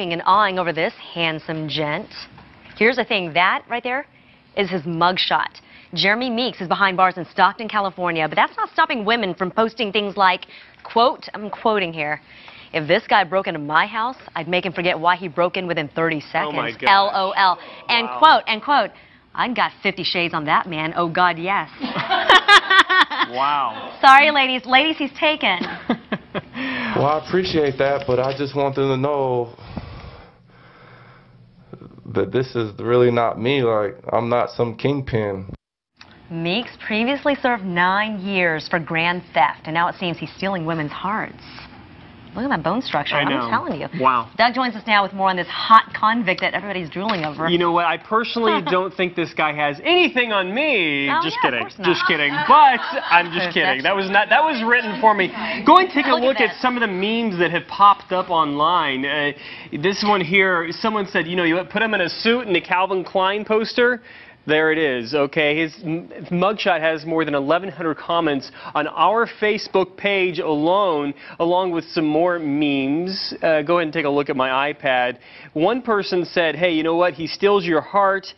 oohing and awing over this handsome gent. Here's the thing, that right there is his mugshot. Jeremy Meeks is behind bars in Stockton, California, but that's not stopping women from posting things like, quote, I'm quoting here, if this guy broke into my house, I'd make him forget why he broke in within 30 seconds. Oh. LOL. And Wow. quote, and quote, I've got 50 shades on that man. Oh God, yes. Wow. Sorry, ladies. Ladies, he's taken. Well, I appreciate that, but I just want them to know that this is really not me. Like, I'm not some kingpin. Meeks previously served nine years for grand theft, and now it seems he's stealing women's hearts. Look at that bone structure. I know. I'm telling you. Wow. Doug joins us now with more on this hot convict that everybody's drooling over. You know what? I personally don't think this guy has anything on me. Oh, just yeah, kidding. Just kidding. But I'm just kidding. That was not. That was written for me. Go and take a Look at look at, that. some of the memes that have popped up online. Uh, this one here. Someone said, you know, you put him in a suit and a Calvin Klein poster. There it is. Okay, his mugshot has more than 1,100 comments on our Facebook page alone, along with some more memes. Uh, go ahead and take a look at my iPad. One person said, "Hey, you know what? He steals your heart